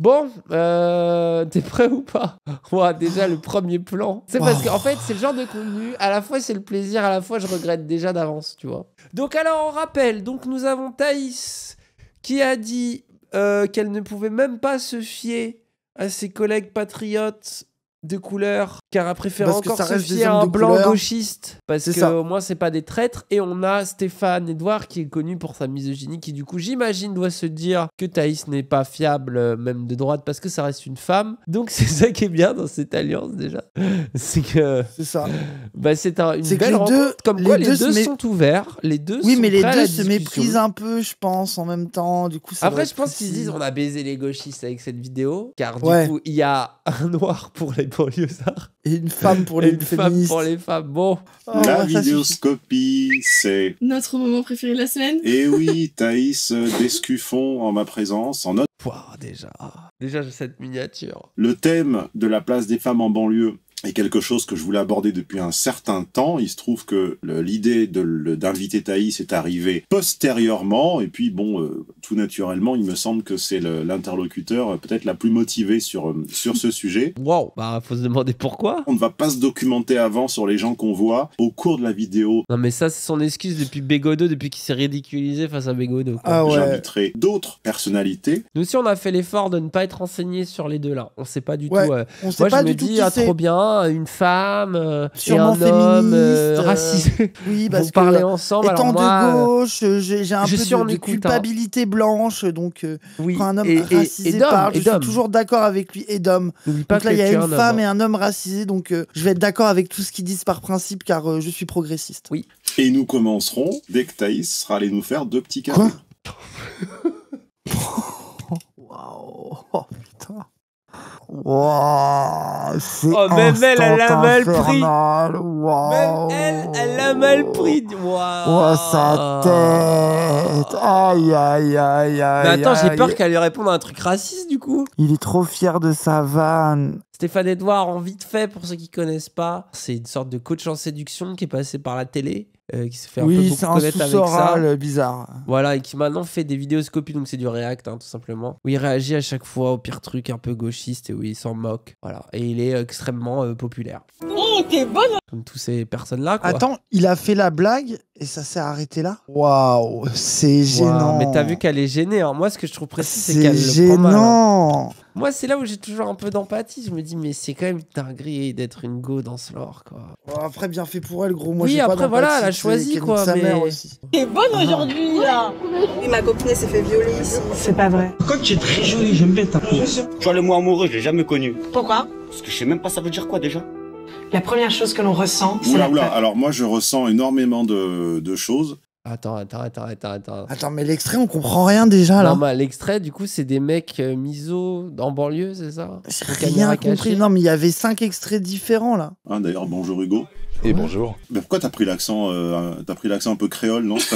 Bon, euh, t'es prêt ou pas? Ouah, Déjà, le premier plan. C'est parce qu'en fait, c'est le genre de contenu, à la fois c'est le plaisir, à la fois je regrette déjà d'avance, tu vois. Donc alors, on rappelle, donc nous avons Thaïs qui a dit euh, qu'elle ne pouvait même pas se fier à ses collègues patriotes de couleur, car elle préfère Parce que encore ça se fier à un blanc couleur. gauchiste, parce que ça. au moins c'est pas des traîtres. Et on a Stéphane Edouard qui est connu pour sa misogynie, qui du coup j'imagine doit se dire que Thaïs n'est pas fiable, euh, même de droite, parce que ça reste une femme. Donc c'est ça qui est bien dans cette alliance déjà, c'est que C'est ça. bah, c'est un- une belle rencontre. deux- Comme les quoi les deux sont ouverts, les deux. Oui, sont mais les deux se méprisent un peu, je pense, en même temps. Du coup, ça Après, je pense qu'ils se disent on a baisé les gauchistes avec cette vidéo, car du Ouais. coup, il y a un noir pour les banlieusards Et une femme pour les une femme pour les femmes. Bon, Oh, La vidéoscopie, c'est. Notre moment préféré de la semaine Et oui, Thaïs euh, Descuffon en ma présence, en note. Pouah, déjà, déjà j'ai cette miniature. Le thème de la place des femmes en banlieue est quelque chose que je voulais aborder depuis un certain temps. Il se trouve que l'idée d'inviter Thaïs est arrivée postérieurement, et puis bon, euh, tout naturellement, il me semble que c'est l'interlocuteur euh, peut-être la plus motivée sur, euh, sur ce sujet. Wow, bah faut se demander pourquoi. On ne va pas se documenter avant sur les gens qu'on voit. Au cours de la vidéo, Non mais ça c'est son excuse depuis Bégodo, depuis qu'il s'est ridiculisé face à Bégodo. quoi. Ah ouais. j'inviterai d'autres personnalités. Nous aussi on a fait l'effort de ne pas être renseigné sur les deux là. On sait pas du Ouais, tout. euh, On sait Moi pas je me du tout dis qui ah c'est. trop bien, une femme euh, et Sûrement un homme euh, féministe, euh, racisé. Oui, Vont parce parler que ensemble. étant alors moi, de gauche, euh, j'ai un peu de, hein. culpabilité blanche, donc euh, oui. quand un homme et, et- racisé et d'homme, parle, et je suis toujours d'accord avec lui, et d'homme. Donc là, il y a une un femme homme. et un homme racisé, donc euh, je vais être d'accord avec tout ce qu'ils disent par principe, car euh, je suis progressiste. Oui. Et nous commencerons dès que Thaïs sera allé nous faire deux petits cafés. Quoi Waouh Oh C'est Oh, même elle, elle l'a mal pris. Même elle, elle l'a mal pris. Oh sa tête Aïe aïe aïe aïe Mais attends, j'ai peur qu'elle lui réponde à un truc raciste du coup. Il est trop fier de sa vanne. Stéphane Edouard, en vite fait, pour ceux qui connaissent pas, c'est une sorte de coach en séduction qui est passé par la télé, euh, qui s'est fait un peu Oui, beaucoup c'est un connaître avec ça. sous-oral bizarre. Voilà, et qui maintenant fait des vidéoscopies, donc c'est du react, hein, tout simplement. Où il réagit à chaque fois au pire truc un peu gauchiste et où il s'en moque. Voilà, et il est extrêmement euh, populaire. Oh, t'es bonne Comme tous ces personnes-là, quoi. Attends, il a fait la blague et ça s'est arrêté là? Waouh, c'est gênant. mais t'as vu qu'elle est gênée. hein. Moi, ce que je trouve précis, c'est C'est qu'elle le prend mal. hein. gênant. Moi, c'est là où j'ai toujours un peu d'empathie. Je me dis, mais c'est quand même dinguerie d'être une go dans ce lore, quoi. Oh, après, bien fait pour elle, gros. Moi, Oui, j'ai pas après, voilà, elle a choisi, quoi, sa mais- mère aussi. T'es bonne aujourd'hui, là Et ma copine elle s'est fait violer ici. C'est pas vrai. Quand tu es très jolie, j'aime bien ta peau. Tu vois, le mot amoureux, je l'ai jamais connu. Pourquoi? Parce que je sais même pas ça veut dire quoi déjà? La première chose que l'on ressent, c'est Oula, la oula. peur. Alors moi, je ressens énormément de, de choses. Attends, attends, attends, attends, attends. Attends, mais l'extrait, on comprend rien déjà là. Non, mais l'extrait, du coup, c'est des mecs euh, miso en banlieue, c'est ça? J'ai rien compris. Non, mais il y avait cinq extraits différents là. Hein, D'ailleurs, bonjour Hugo. Et bonjour. Mais pourquoi t'as pris l'accent euh, T'as pris l'accent un peu créole, non?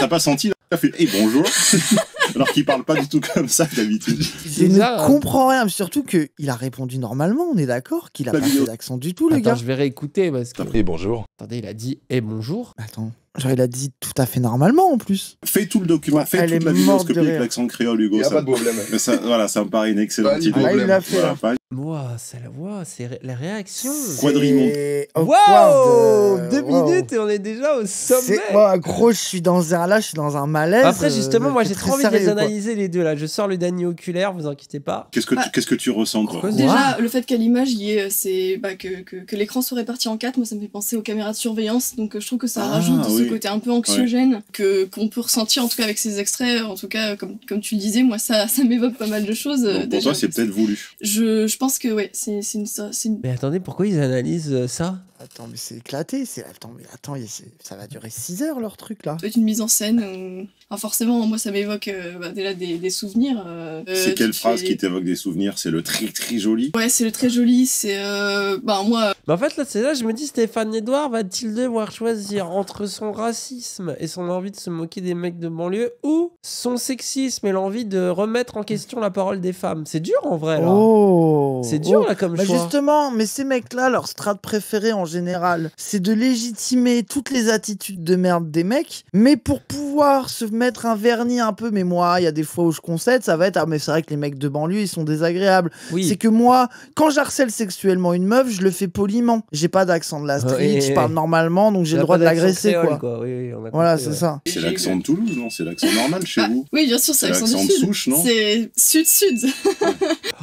T'as pas, senti là? T'as fait hey, bonjour Alors qu'il parle pas du tout comme ça d'habitude. Je Déjà, ne hein. comprends rien. Surtout qu'il a répondu normalement, on est d'accord Qu'il a pas vidéo. fait d'accent du tout, le Attends, gars. je vais réécouter parce que. Et bonjour. Attendez, il a dit Eh bonjour. Attends. Genre, il a dit tout à fait normalement en plus. Fais tout le document, fais Elle toute la de vidéoscopie avec l'accent créole, Hugo. Il n'y a ça- pas de problème. mais ça, voilà, ça me paraît une excellente idée. Ah, il l'a fait Voilà, pas- Moi, c'est la voix, c'est ré- la réaction. Quadrimon. Wow awkward, Deux wow. minutes et on est déjà au sommet. Moi, gros, je suis dans un là, je suis dans un malaise. Après, justement, euh, moi, c'est j'ai trop envie de les quoi. analyser les deux là. Je sors le Danny oculaire, vous inquiétez pas. Qu'est-ce que, tu, Bah, qu'est-ce que tu ressens, toi Quoi Déjà, le fait qu'à l'image, il y ait, euh, c'est, bah, que, que, que l'écran soit réparti en quatre, moi ça me fait penser aux caméras de surveillance, donc euh, je trouve que ça Ah, rajoute oui. côté un peu anxiogène que qu'on peut ressentir en tout cas avec ces extraits. En tout cas, comme, comme tu le disais, moi ça, ça m'évoque pas mal de choses. euh, Pour toi, c'est peut-être voulu. je, je pense que ouais, c'est c'est une, une- Mais attendez, pourquoi ils analysent euh, ça? Attends, mais c'est éclaté. C'est... Attends, mais attends, c'est- ça va durer 6 heures leur truc là. peut-être une mise en scène. Alors forcément, moi ça m'évoque euh, bah, déjà des, des souvenirs. euh, C'est euh, quelle phrase fais- qui t'évoque des souvenirs? C'est le très très joli? Ouais, c'est le très joli. C'est euh, bah moi, Mais en fait, là, c'est là, je me dis, Stéphane Edouard va-t-il devoir choisir entre son racisme et son envie de se moquer des mecs de banlieue ou son sexisme et l'envie de remettre en question la parole des femmes? C'est dur en vrai, là. Oh C'est dur, Oh. là, comme Bah choix. justement, mais ces mecs-là, leur strat préféré en général, c'est de légitimer toutes les attitudes de merde des mecs, mais pour pouvoir se mettre un vernis un peu, mais moi, il y a des fois où je concède, ça va être, ah mais c'est vrai que les mecs de banlieue, ils sont désagréables. Oui. C'est que moi, quand j'harcèle sexuellement une meuf, je le fais poliment. J'ai pas d'accent de la street, Oui. je parle normalement, donc j'ai le droit de l'agresser, quoi. Oui, oui, on a Voilà, compris, c'est ouais. ça. C'est l'accent de Toulouse, non C'est l'accent normal chez Ah, vous oui, bien sûr, c'est C'est l'accent de sud. souche, non C'est sud-sud.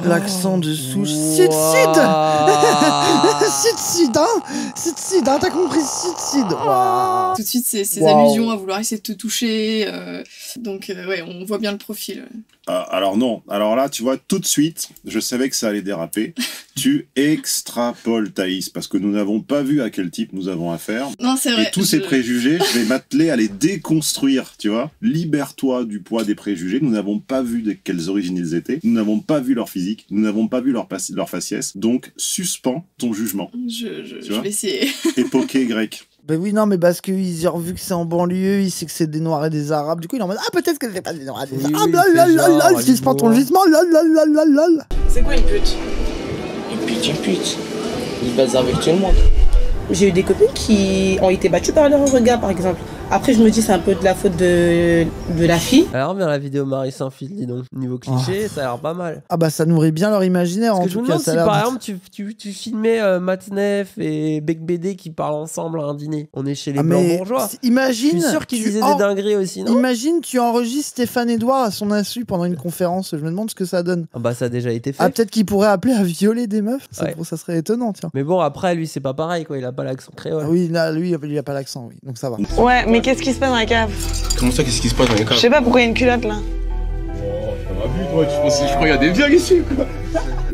L'accent de souche. Ouah. Sud, sud Sud, sud, hein Sud, hein T'as compris Sud, sud. Waouh. Tout de suite, c'est ces allusions à vouloir essayer de te toucher. euh, donc, euh, ouais, on voit bien le profil. Ah, alors non, alors là, tu vois, tout de suite, je savais que ça allait déraper. tu extrapoles, Thaïs, parce que nous n'avons pas vu à quel type nous avons affaire. Non, c'est vrai. Et tous ces préjugés, je vais m'atteler à les déconstruire, tu vois. Libère-toi du poids des préjugés. Nous n'avons pas vu de quelles origines ils étaient. Nous n'avons pas vu leur physique. Nous n'avons pas vu leur, faciès. Donc, suspends ton jugement. Je, je- Tu je vois vais essayer. Époqué grec. Ben oui, non, mais parce qu'ils ont vu que c'est en banlieue, ils savent que c'est des Noirs et des Arabes. Du coup, il est en mode Ah, peut-être que c'est pas des Noirs et des Oui, Arabes. oui, Lol, il suspends ton jugement. Lol, lol, lol, lol, lol. C'est quoi une pute? Une pute, une pute. Il base avec tout le monde. J'ai eu des copines qui ont été battues par leur regard, par exemple. Après, je me dis, c'est un peu de la faute de, de la fille. Alors bien la vidéo Marie sans fil, dis donc. Niveau cliché, ça a l'air pas mal. Ah, bah, ça nourrit bien leur imaginaire, Parce en que je me tout cas. demande Ça si par exemple tu, tu, tu filmais euh, Matnef et Bec BD qui parlent ensemble à un dîner. On est chez les Ah, blancs bourgeois. c'est- Je imagine. suis sûr qu'ils tu disaient en- des dingueries aussi, non? Imagine, tu enregistres Stéphane Edouard à son insu pendant une conférence. Je me demande ce que ça donne. Ah Bah ça a déjà été fait. Ah, peut-être qu'il pourrait appeler à violer des meufs. Ça, Ouais. ça serait étonnant, tiens. Mais bon après lui c'est pas pareil quoi, il a pas l'accent créole. Ah oui, là, lui, il a pas l'accent, oui. Donc ça va. Ouais, mais qu'est-ce qui se passe dans la cave Comment ça, qu'est-ce qui se passe dans les Je caves sais pas pourquoi il y a une culotte là. toi, tu penses que je crois qu'il y a des vieux ici, quoi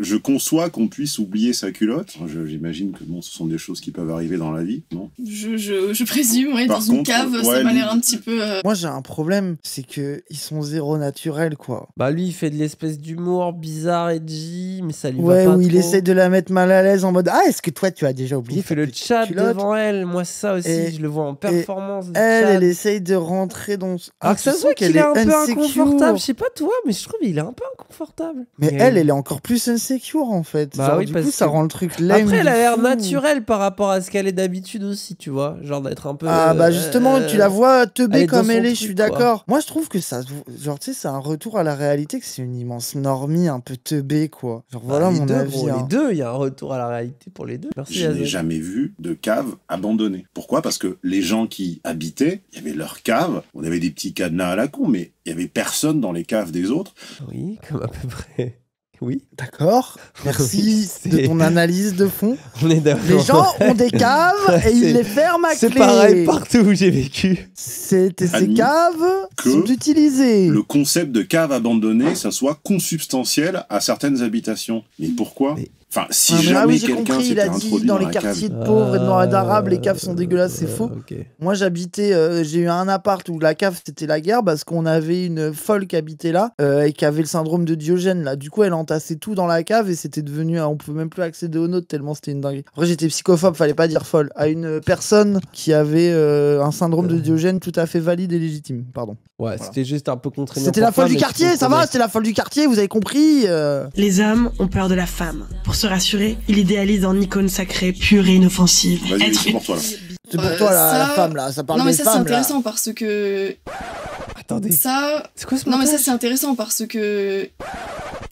Je conçois qu'on puisse oublier sa culotte. Je- J'imagine que bon, ce sont des choses qui peuvent arriver dans la vie, non? Je, je, je présume, ouais, Par dans une cave, ouais, ça m'a l'air un petit peu. euh, Moi, j'ai un problème, c'est que ils sont zéro naturels, quoi. Bah lui il fait de l'espèce d'humour bizarre edgy mais ça lui Ouais, va pas où il trop. essaie de la mettre mal à l'aise en mode Ah, est-ce que toi, tu as déjà oublié Il fait le chat devant elle, moi ça aussi, Et- je le vois en performance. Elle, chat. elle essaye de rentrer dans. Alors Ah, que ça se voit qu'il est un peu inconfortable, je sais pas toi, mais je trouve qu'il est un peu inconfortable. Mais Et- elle, elle est encore plus insecure en fait. Bah Genre, oui, du parce coup, ça rend le truc lame. Après, elle a l'air naturelle par rapport à ce qu'elle est d'habitude aussi, tu vois. Genre d'être un peu. Ah bah euh, justement, tu la vois elle teubée comme elle est, je suis d'accord. Moi je trouve que ça, genre tu sais, c'est un retour à la réalité, que c'est une immense normie un peu teubée quoi. Genre Bah, voilà mon deux, avis. gros, hein. Les deux, il y a un retour à la réalité pour les deux. Merci Je n'ai jamais vu de cave abandonnée. Pourquoi? Parce que les gens qui habitaient, il y avait leur cave, on avait des petits cadenas à la con, mais il y avait personne dans les caves des autres. Oui, comme à peu près. Oui, D'accord. Merci Oui, de c'est- ton analyse de fond. on est d'accord. Les gens ont des caves et C'est- ils les ferment à C'est clé. pareil partout où j'ai vécu. C'était ces caves que sont utilisées. Le concept de cave abandonnée, ça soit consubstantiel à certaines habitations. Mais pourquoi? Mais- Enfin, si Ah, mais jamais ah oui, j'ai quelqu'un compris, il a dit dans dans les quartiers de pauvres et de noirs et d'arabes, les caves sont dégueulasses, c'est faux. Moi, j'habitais, euh, j'ai eu un appart où la cave c'était la guerre parce qu'on avait une folle qui habitait là euh, et qui avait le syndrome de Diogène là. Du coup, elle entassait tout dans la cave et c'était devenu, on pouvait même plus accéder aux notes tellement c'était une dinguerie. Après, j'étais psychophobe, fallait pas dire folle. À une personne qui avait euh, un syndrome de Diogène tout à fait valide et légitime. Pardon. Ouais, c'était juste un peu contraignant. C'était la folle toi, du quartier, ça va C'était la folle du quartier, vous avez compris. Les hommes ont peur de la femme. Pour se rassurer, ils idéalisent en icône sacrée, pure et inoffensive. Vas-y, Être c'est pour toi là. C'est pour Euh, toi la, ça- la femme là, ça parle Non, mais des ça, c'est là. intéressant parce que. Attendez, Ça. c'est quoi ce Non, mais ça, c'est intéressant parce que.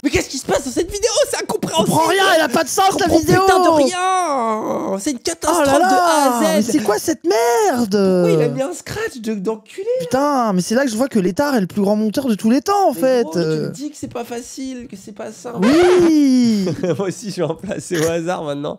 Mais qu'est-ce qui se passe dans cette vidéo? C'est On incompréhensible comprend rien, elle a pas de sens la comprends vidéo. putain de rien. C'est une Oh catastrophe là là de A Mais à Z. C'est quoi cette merde? Oui, il a mis un scratch de- d'enculé? Putain, mais c'est là que je vois que l'état est le plus grand monteur de tous les temps en Mais fait. gros, Tu me dis que c'est pas facile, que c'est pas simple. Oui. Moi aussi, je vais en placer au hasard maintenant.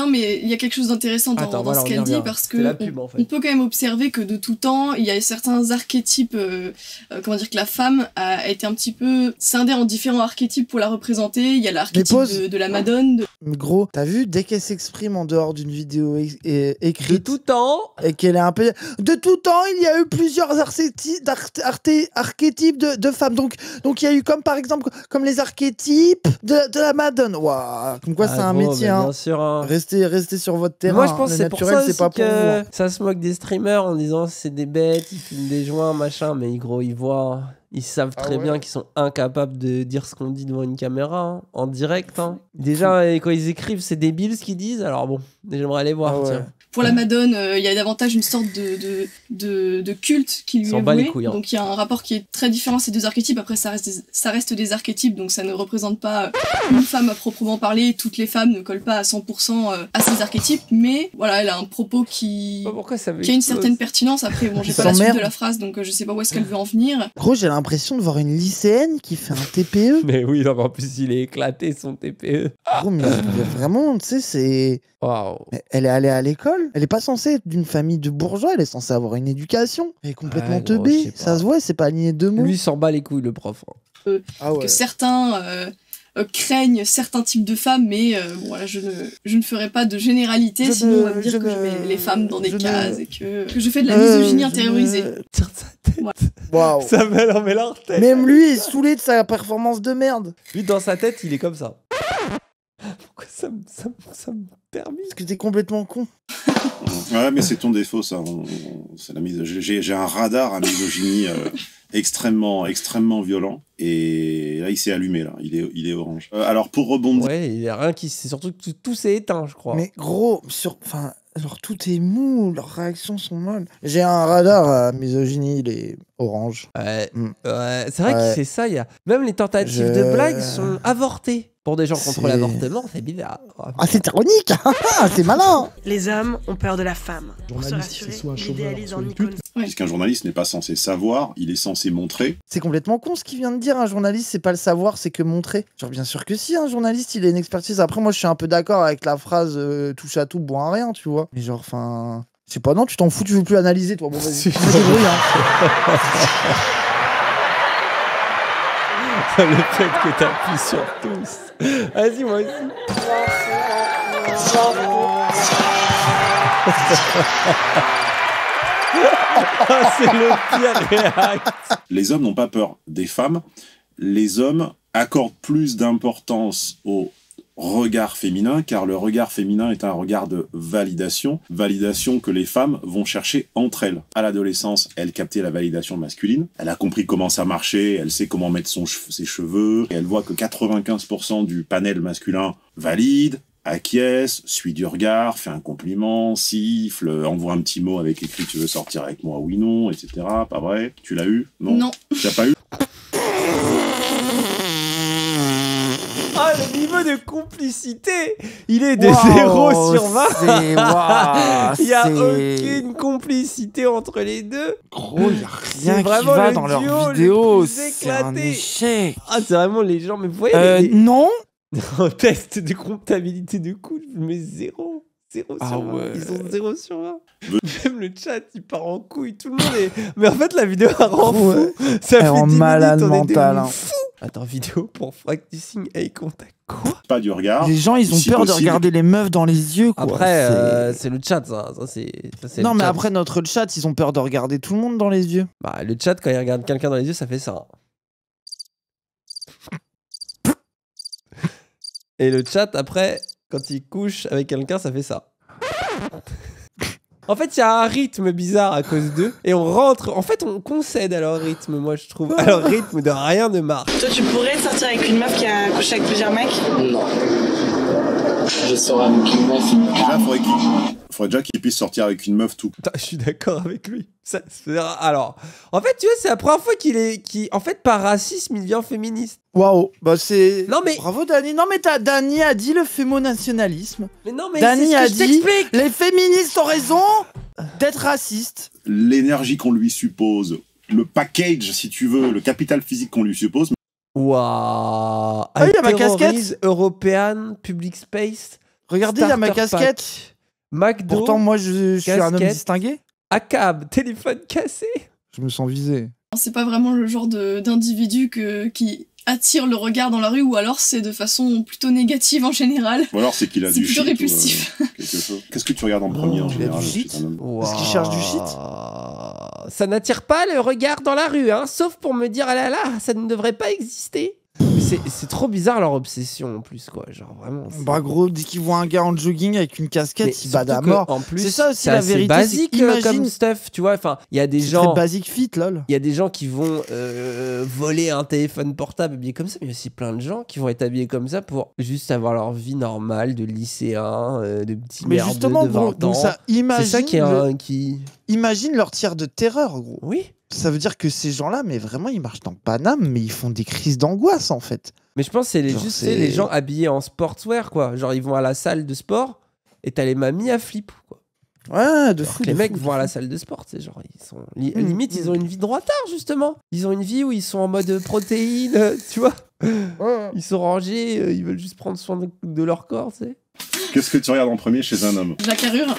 Non, mais il y a quelque chose d'intéressant dans, Attends, dans voilà, ce qu'elle dit parce que C'est on, pub, en fait. on peut quand même observer que de tout temps, il y a certains archétypes, euh, euh, comment dire, que la femme a été un petit peu scindée en différents archétypes pour la représenter. Il y a l'archétype de, de la Madone, de- Gros, t'as vu, dès qu'elle s'exprime en dehors d'une vidéo é- é- De écrite tout temps, et qu'elle est un peu. De tout temps, il y a eu plusieurs archétypes, archétypes de, de femmes. Donc, donc il y a eu comme par exemple comme les archétypes de, de la Madone. Waouh, comme quoi c'est Ah, un gros, métier. Hein. Bien sûr, hein. Restez restez, restez sur votre terrain. Moi, je pense Le que c'est pour naturel, ça c'est aussi pas pour vous. que hein. ça se moque des streamers en disant c'est des bêtes, ils filment des joints, machin, mais gros, ils voient, ils savent Ah très ouais. bien qu'ils sont incapables de dire ce qu'on dit devant une caméra, hein, en direct. hein. Déjà, et quand ils écrivent, c'est débile ce qu'ils disent, alors bon, j'aimerais aller voir, Ah ouais. tiens. Pour la Madone, euh, il y a davantage une sorte de, de, de, de culte qui lui S'en est bat les voué. couilles, hein. Donc il y a un rapport qui est très différent ces deux archétypes. Après, ça reste, des, ça reste des archétypes, donc ça ne représente pas euh, une femme à proprement parler. Toutes les femmes ne collent pas à 100% euh, à ces archétypes, mais voilà, elle a un propos qui, Pas pourquoi ça qui a une certaine pertinence. Après, bon, j'ai pas la suite de la phrase, donc je sais pas où est-ce qu'elle veut en venir. Gros, j'ai l'impression de voir une lycéenne qui fait un TPE. Mais oui, non, mais en plus, il est éclaté son TPE. Gros, mais vraiment, tu sais, c'est. Waouh. Mais Elle est allée à l'école. Elle est pas censée être d'une famille de bourgeois. Elle est censée avoir une éducation. Elle est complètement Ouais, gros, teubée. Ça se voit, c'est pas aligné deux mots. Lui, il s'en bat les couilles, le prof. hein. ah que certains euh, euh, craignent certains types de femmes, mais euh, bon, voilà, je ne, je ne ferai pas de généralité, Je sinon on va me dire je que je mets les femmes dans des je ne- cases et que, que je fais de la Euh, misogynie intériorisée. ne- Tire sa tête. Waouh. Ça met en met la tête. Même lui est saoulé de sa performance de merde. Lui, dans sa tête, il est comme ça. Ça me, ça me, ça me permet Parce que t'es complètement con. Ouais, mais c'est ton défaut, ça. On- on- c'est la mise- J'ai j'ai un radar à misogynie euh, extrêmement, extrêmement violent. Et là, il s'est allumé, là. Il est, il est orange. Euh, alors, pour rebondir. Ouais, il y a rien qui. C'est surtout que tout, tout s'est éteint, je crois. Mais gros, sur. Enfin, alors tout est mou, leurs réactions sont molles. J'ai un radar à misogynie, il est orange. Ouais, Mm. ouais, c'est vrai Ouais. que c'est ça. Il y a... Même les tentatives Je- de blagues sont avortées. Pour des gens contre C'est- l'avortement, c'est bizarre. Ah, c'est ironique C'est malin Les hommes ont peur de la femme. Pour se Journaliste, rassurer, c'est soit un ils en icône. pute. Puisqu'un journaliste n'est pas censé savoir, il est censé montrer. C'est complètement con ce qu'il vient de dire. Un journaliste, c'est pas le savoir, c'est que montrer. Genre, bien sûr que si, un journaliste, il a une expertise. Après, moi, je suis un peu d'accord avec la phrase euh, touche à tout, bois à rien, tu vois. Mais genre, enfin. Sais pas, non, tu t'en fous, tu veux plus analyser, toi. Bon, vas-y. Si. Tu te débrouilles, hein. le fait que t'appuies sur tous. Vas-y, moi aussi. Ah. Les hommes n'ont pas peur des femmes. Les hommes accordent plus d'importance au regard féminin, car le regard féminin est un regard de validation, validation que les femmes vont chercher entre elles. À l'adolescence, elle captait la validation masculine, elle a compris comment ça marchait, elle sait comment mettre son che- ses cheveux, et elle voit que 95% du panel masculin valide, acquiesce, suit du regard, fait un compliment, siffle, envoie un petit mot avec écrit tu veux sortir avec moi, oui, non, etc. Pas vrai? Tu l'as eu? Non. Tu l'as pas eu? Ah, le niveau de complicité Il est de Waouh, 0 sur 20 c'est- waouh, Il n'y a aucune complicité entre les deux. Gros, y a C'est rien qui vraiment va le dans duo leurs le C'est un échec. Ah, c'est vraiment les gens, mais vous voyez, Euh, les- non. Test de comptabilité de coups, je mets 0. 0 Ah sur 20. ouais. Ils ont 0 sur 20. Même le chat, il part en couille. Tout le monde est. Mais en fait, la vidéo, elle rend Ouais. fou. Ça Elle fait rend 10 malade minutes, mental, hein. fous. Attends, vidéo pour practicing eye contact. Quoi Pas du regard. Les gens, ils ont si peur de regarder les meufs dans les yeux, quoi. Après, C'est- euh, c'est le chat, ça. Non, mais chat. après notre chat, ils ont peur de regarder tout le monde dans les yeux. Bah, le chat, quand il regarde quelqu'un dans les yeux, ça fait ça. Et le chat, après, quand il couche avec quelqu'un, ça fait ça. En fait, il y a un rythme bizarre à cause d'eux. Et on rentre. En fait, on concède à leur rythme, moi, je trouve. À leur rythme de rien ne marche. Toi, tu pourrais sortir avec une meuf qui a couché avec plusieurs mecs? Non. Je sors avec une meuf. Déjà, faudrait qu'il faudrait déjà qu'il puisse sortir avec une meuf tout. Putain, je suis d'accord avec lui. Ça, alors, en fait, tu vois, c'est la première fois qu'il est. Qui, en fait, par racisme, il devient féministe. Waouh, bah c'est. Non, mais. Bravo Dani. Non mais t'as Dani a dit le fémonationalisme. Mais non, mais Dani a que je dit les féministes ont raison d'être racistes. L'énergie qu'on lui suppose, le package, si tu veux, le capital physique qu'on lui suppose. Waouh Ah, il y a ma Terrorise European Public Space. Regardez, il y a ma casquette. Pack, McDo. Pourtant moi je, je suis un homme casquette. distingué. ACAB, téléphone cassé. Je me sens visé. C'est pas vraiment le genre de- d'individu que qui attire le regard dans la rue, ou alors c'est de façon plutôt négative en général. Ou alors c'est qu'il a C'est du plutôt shit. ou, répulsif. euh. Qu'est-ce que tu regardes en premier en il a du général shit Est-ce qu'il cherche du shit? Ça n'attire pas le regard dans la rue, hein, sauf pour me dire ah là là, ça ne devrait pas exister. Mais c'est- trop bizarre leur obsession en plus, quoi. Genre vraiment. Bah gros, dès qu'ils voient un gars en jogging avec une Mais casquette, il bat mort. En plus, C'est ça aussi c'est la vérité. basique c'est euh, qu'imagine- comme stuff, tu vois. Enfin, il y a des gens. basique fit, lol. Il y a des gens qui vont euh, voler un téléphone portable habillé comme ça, mais il y a aussi plein de gens qui vont être habillés comme ça pour juste avoir leur vie normale de lycéen, euh, de petits Mais justement, de 20 gros, ans. donc ça, C'est imagine, ça qui est le- un- qui. imagine leur tir de terreur, gros. Oui. Ça veut dire que ces gens-là, mais vraiment, ils marchent dans Paname, mais ils font des crises d'angoisse, en fait. Mais je pense que c'est les, juste les gens habillés en sportswear, quoi. Genre, ils vont à la salle de sport et t'as les mamies à flip, quoi. Ouais, de fou. les de mecs fou, vont à la salle de sport, c'est genre, ils sont. li- Mm, limite, mm. ils ont une vie de droitard, justement. Ils ont une vie où ils sont en mode protéines, euh, tu vois. Ouais. Ils sont rangés, euh, ils veulent juste prendre soin de, de leur corps, tu sais. Qu'est-ce que tu regardes en premier chez un homme? La carrure.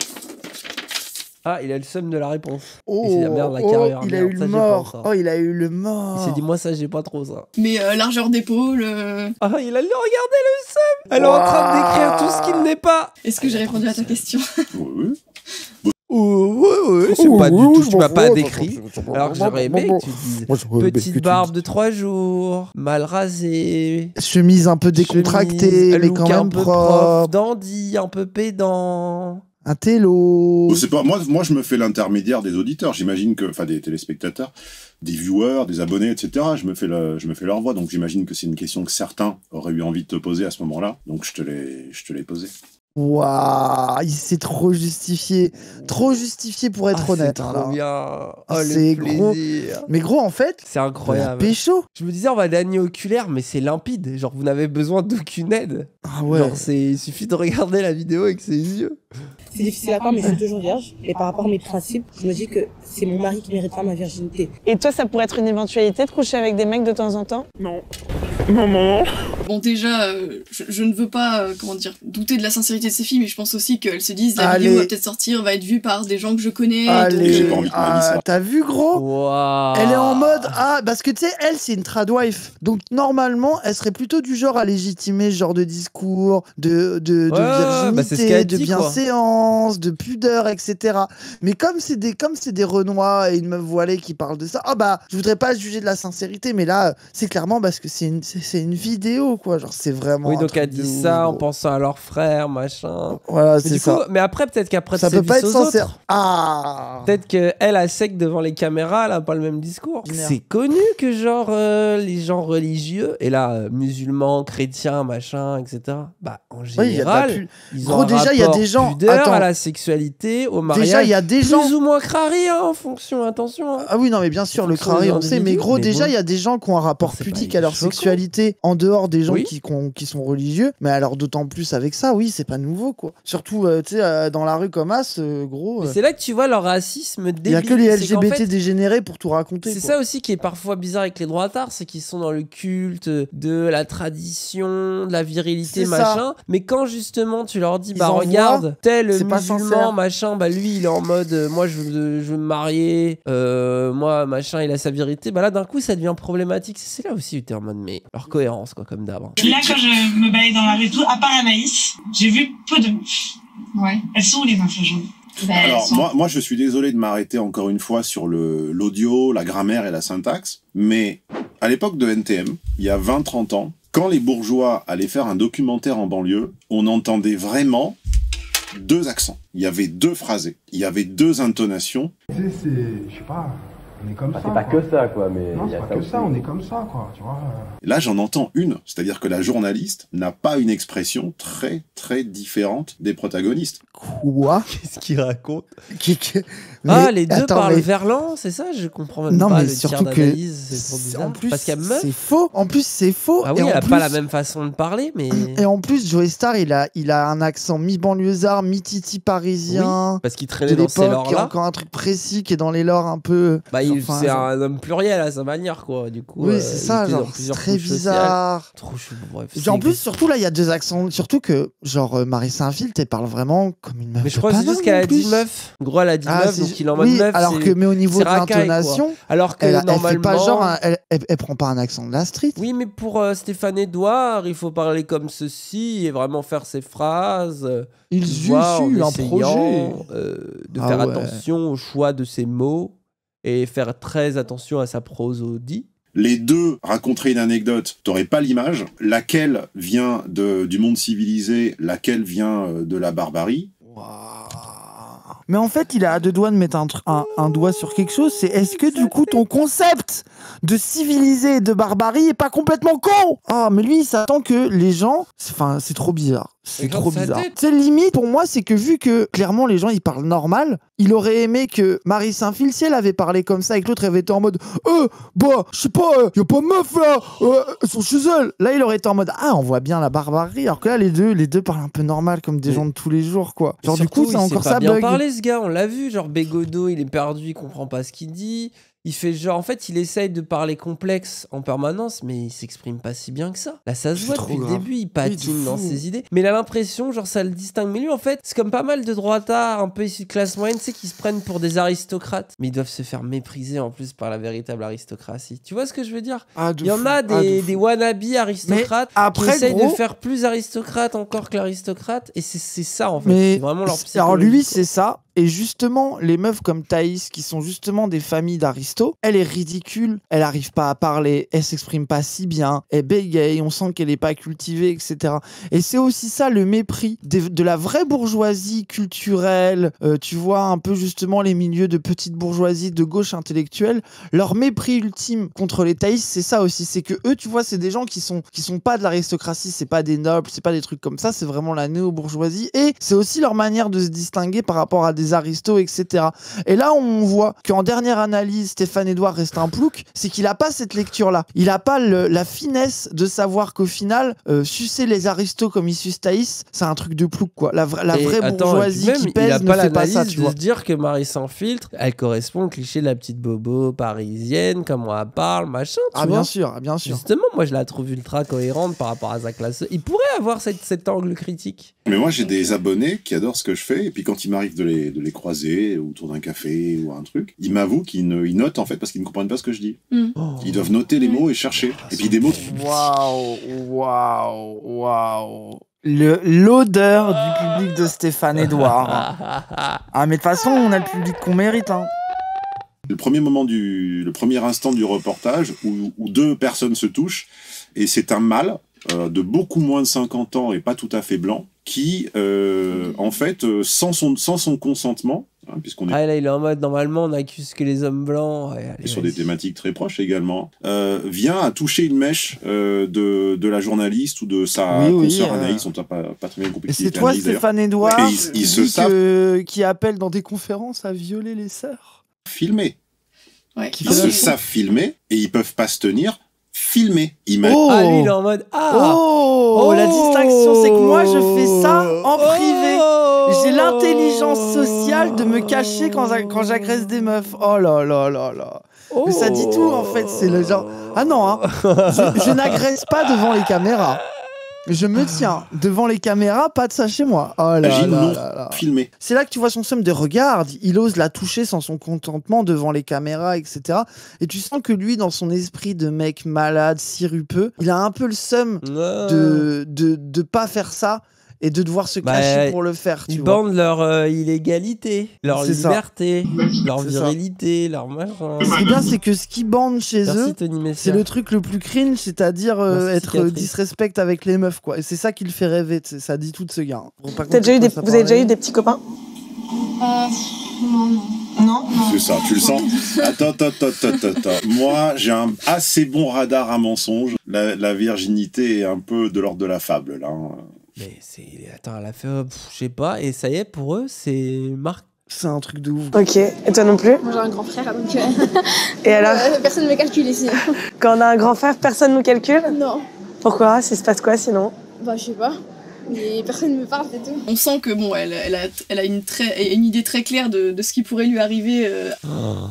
Ah, il a le seum de la réponse. Oh, Et c'est la merde, la oh, carrière, il a merde, eu ça, le j'ai pas mort. Oh, il a eu le Il mort. s'est dit, moi, ça, j'ai pas trop ça. Mais euh, largeur d'épaule. euh, Ah, il a le regardez le seum Elle est en train de décrire tout ce qu'il n'est pas Est-ce que j'ai répondu à ta question? Oui, oui. Oh, ouais, ouais, c'est Oh, pas du oui, tout, je tu m'en m'as pas décrit. Alors que j'aurais aimé que tu dises petite barbe de trois jours, mal rasée, Chemise un peu décontractée, chemise, mais quand un même peu propre. dandy, un peu pédant. Un télo. Oh, c'est pas moi. Moi, je me fais l'intermédiaire des auditeurs. J'imagine que, enfin, des téléspectateurs, des viewers, des abonnés, etc. Je me fais le, je me fais leur voix. Donc, j'imagine que c'est une question que certains auraient eu envie de te poser à ce moment-là. Donc, je te l'ai, je te l'ai posé. Waouh, il s'est trop justifié. Trop justifié pour être Ah, honnête. C'est hein, trop là. bien. Oh, C'est gros. plaisir. Mais gros, en fait, C'est incroyable. pécho. Je me disais, on va gagner oculaire, mais c'est limpide. Genre, vous n'avez besoin d'aucune aide. Ah ouais. Genre, c'est, il suffit de regarder la vidéo avec ses yeux. C'est difficile à croire, mais je suis toujours vierge. Et par rapport à mes principes, je me dis que c'est mon mari qui méritera ma virginité. Et toi, ça pourrait être une éventualité de coucher avec des mecs de temps en temps? Non. Non, non. Bon, déjà, euh, je, je ne veux pas, euh, comment dire, douter de la sincérité de ces filles, mais je pense aussi qu'elles se disent la Allez. vidéo va peut-être sortir, va être vue par des gens que je connais. donc, Allez, euh, vie ah, sorte. t'as vu gros? Elle est en mode ah parce que tu sais elle c'est une tradwife donc normalement elle serait plutôt du genre à légitimer ce genre de discours de de, de Ouais, bah, virginité qu'elle de dit, de pudeur etc mais comme c'est des comme c'est des renois et une meuf voilée qui parle de ça ah bah je voudrais pas juger de la sincérité mais là c'est clairement parce que c'est une c'est une vidéo quoi genre c'est vraiment Oui, donc elle dit ouf, ça en pensant à leur frère, machin. voilà c'est du ça coup, mais après, peut-être qu'après, ça peut pas être sincère autres. ah Peut-être qu'elle, à sec devant les caméras, elle a pas le même discours. C'est connu que, genre, euh, les gens religieux, et là, euh, musulmans, chrétiens, machin, etc., bah, en Oui, il y a de la général, pu- ils Gros, un déjà, il y a des gens- pudeur Attends. À la sexualité, au mariage. déjà il y a des plus gens ou moins crari, hein, en fonction, attention. hein. Ah oui, non, mais bien sûr, le crari, on sait, mais gros, mais déjà, bon. il y a des gens qui ont un rapport pudique à leur choquant. sexualité en dehors des gens Oui. qui, sont religieux, mais alors d'autant plus avec ça, oui, c'est pas nouveau, quoi. Surtout, euh, tu sais, euh, dans la rue comme As, euh, gros, C'est là que tu vois leur racisme il y a débile. que les LGBT fait, dégénérés pour tout raconter. C'est ça aussi qui est parfois bizarre avec les droitards, c'est qu'ils sont dans le culte de la tradition, de la virilité, ça. machin. Mais quand justement tu leur dis, Ils bah regarde, tel c'est pas sincère. machin, bah lui il est en mode, euh, moi je veux, je veux me marier, euh, moi machin, il a sa vérité. Bah là d'un coup ça devient problématique. C'est là aussi où t'es en mode, mais leur cohérence quoi, comme d'hab. hein. Là, quand je me baladais dans la rue, tout, à part Anaïs, j'ai vu peu de meufs. Ouais. Elles sont où les infos jaunes Bah, Alors, sont- moi, moi, je suis désolé de m'arrêter encore une fois sur le l'audio, la grammaire et la syntaxe, mais à l'époque de NTM, il y a 20-30 ans, quand les bourgeois allaient faire un documentaire en banlieue, on entendait vraiment deux accents. Il y avait deux phrasés, il y avait deux intonations. Tu sais, c'est, je sais pas, on est comme ça. C'est pas quoi. que ça, quoi, mais Non, c'est pas ça que aussi. ça, on est comme ça, quoi, tu vois. Là, j'en entends une, c'est-à-dire que la journaliste n'a pas une expression très, très différente des protagonistes. Quoi? Qu'est-ce qu'il raconte? Ah, les deux attends, parlent mais- verlan, c'est ça? Je comprends même Non, pas mais le tir surtout que d'analyse, c'est trop en plus, Parce c'est faux. En plus, c'est faux. Ah oui, Et elle a plus- pas la même façon de parler, mais. Et en plus, Joey Star, il a, il a un accent mi-banlieusard, mi-titi parisien. Oui, parce qu'il traînait dans ces est lores-là. encore un truc précis, qui est dans les lores un peu. Bah, il- Enfin, c'est genre- un homme pluriel à sa manière, quoi. Du coup, Oui, euh, c'est ça, genre, c'est très bizarre. Trop c'est en plus, surtout là, il y a deux accents. Surtout que, genre, euh, Marie Saint-Phil, elle parle vraiment comme une meuf. Mais je crois que juste qu'elle a dit meuf. Gros, elle a dit Ah, meuf, donc ju- il est en mode oui, meuf. alors que, mais au niveau de l'intonation, Alors que elle, elle normalement. fait pas genre, un- elle, elle, elle prend pas un accent de la street. Oui, mais pour euh, Stéphane Edouard, il faut parler comme ceci et vraiment faire ses phrases. Il suit un projet. euh, de Ah faire ouais. attention au choix de ses mots et faire très attention à sa prosodie. les deux raconteraient une anecdote, t'aurais pas l'image. Laquelle vient de, du monde civilisé, laquelle vient euh, de la barbarie? Mais en fait, il a à deux doigts de mettre un, un, doigt sur quelque chose. C'est est-ce que du coup ton concept de civilisé et de barbarie est pas complètement con? Ah, mais lui, il s'attend que les gens. Enfin, c'est trop bizarre. C'est trop bizarre. C'est limite pour moi, c'est que vu que clairement les gens ils parlent normal, il aurait aimé que Marie Saint-Phil, si elle avait parlé comme ça et que l'autre avait été en mode Euh, bah, je sais pas, euh, y a pas de meuf là, euh, elles sont chez elles. Là, il aurait été en mode Ah, on voit bien la barbarie. Alors que là, les deux, les deux parlent un peu normal comme des gens de tous les jours, quoi. Genre, du coup, c'est il encore sait ça pas bien bug. parler ce gars, on l'a vu, genre Bégodo, il est perdu, il comprend pas ce qu'il dit. Il fait genre, en fait, il essaye de parler complexe en permanence, mais il s'exprime pas si bien que ça. Là, ça se C'est voit depuis le début, il patine dans ses idées. Mais il a l'impression, genre, ça le distingue. Mais lui, en fait, c'est comme pas mal de droitards, un peu issus de classe moyenne, sais, qui se prennent pour des aristocrates. Mais ils doivent se faire mépriser en plus par la véritable aristocratie. Tu vois ce que je veux dire? Ah, Il y en a Ah, de des, wannabes aristocrates qui après, essayent gros- de faire plus aristocrate encore que l'aristocrate. Et c'est c'est ça, en fait. Mais C'est vraiment leur alors lui, c'est ça. Et justement, les meufs comme Thaïs, qui sont justement des familles d'aristos, elle est ridicule, elle arrive pas à parler, elle s'exprime pas si bien, elle bégaye, on sent qu'elle est pas cultivée, etc. Et c'est aussi ça le mépris de la vraie bourgeoisie culturelle, euh, tu vois, un peu justement les milieux de petite bourgeoisie, de gauche intellectuelle. Leur mépris ultime contre les Thaïs, c'est ça aussi, c'est que eux, tu vois, c'est des gens qui sont, qui sont pas de l'aristocratie, c'est pas des nobles, c'est pas des trucs comme ça, c'est vraiment la néo-bourgeoisie. Et c'est aussi leur manière de se distinguer par rapport à des aristos, etc. Et là, on voit qu'en dernière analyse, Stéphane Edouard reste un plouc, c'est qu'il a pas cette lecture-là. Il a pas le- la finesse de savoir qu'au final, euh, sucer les aristos comme il suce Thaïs, c'est un truc de plouc, quoi. La, vra- la Et vraie attends, bourgeoisie même, qui il pèse a ne pas fait pas l'analyse ça, tu de vois. se dire que Marie sans filtre, elle correspond au cliché de la petite bobo parisienne, comment elle parle, machin. Tu Ah, vois bien sûr, bien sûr. Justement, moi je la trouve ultra cohérente par rapport à sa classe. Il pourrait avoir cette- cet angle critique. Mais moi, j'ai des abonnés qui adorent ce que je fais, et puis quand il m'arrive de les, de les croiser autour d'un café ou un truc, ils m'avouent qu'ils ne- ils notent en fait parce qu'ils ne comprennent pas ce que je dis. Mm. Ils doivent noter les mots et chercher. Et puis des mots. Waouh, waouh, waouh. Le- L'odeur du public de Stéphane Edouard. ah, mais de toute façon, on a le public qu'on mérite. Hein. Le premier moment du, le premier instant du reportage où, où deux personnes se touchent, et c'est un mâle euh, de beaucoup moins de 50 ans et pas tout à fait blanc, qui, euh, en fait, euh, sans son, sans son consentement, hein, puisqu'on est Ah là, il est en mode normalement on accuse que les hommes blancs. Ouais, allez, et sur des thématiques très proches également, euh, vient à toucher une mèche euh, de, de la journaliste ou de sa Oui, oui, consoeur euh. Anaïs, on t'a pas, pas très bien compris c'est toi, Anaïs. Stéphane Edouard, Et se que- qui appelle dans des conférences à violer les sœurs. filmer. Ouais. Qui Ils se savent filmer et ils peuvent pas se tenir. Filmer. Ils mettent- Oh Ah, lui il est en mode Ah Oh, la distinction, c'est que moi, je fais ça en Oh privé. J'ai l'intelligence sociale de me cacher quand, j'a- quand j'agresse des meufs. Oh là là là là. Mais ça dit tout, en fait. C'est le genre. Ah non, hein. je, je n'agresse pas devant les caméras. Je me tiens devant les caméras, pas de ça chez moi. Oh là là non là là. filmé. C'est là que tu vois son somme de regarde. Il ose la toucher sans son contentement devant les caméras, etc. Et tu sens que lui, dans son esprit de mec malade, sirupeux, il a un peu le seum de, de, de pas faire ça et de devoir se Bah, cacher pour le faire. Tu Ils vois. bandent leur euh, illégalité, leur ça. liberté, leur ça. virilité, leur machin. Ce qui est bien, c'est que ce qui bande chez Merci, eux, c'est le truc le plus cringe, c'est-à-dire euh, être cicatrice. disrespect avec les meufs, quoi. Et c'est ça qui le fait rêver, ça dit tout de ce gars. hein. Déjà eu des- vous avez déjà eu des petits copains Euh, non, non. Non C'est ça, tu le sens Attends, attends, attends, attends, attends. Moi, j'ai un assez bon radar à mensonge. La, la virginité est un peu de l'ordre de la fable, là. hein. Mais c'est. Attends, elle a fait. euh, pff, Je sais pas, et ça y est, pour eux, c'est Marc. C'est un truc de ouf. Ok, et toi non plus Moi j'ai un grand frère donc euh, Et alors euh, personne ne me calcule ici. Quand on a un grand frère, personne nous calcule Non, Pourquoi? Ça se passe quoi sinon? Bah je sais pas. Mais personne ne me parle c'est tout. On sent que bon, elle, elle a, elle a une, très, une idée très claire de, de ce qui pourrait lui arriver euh,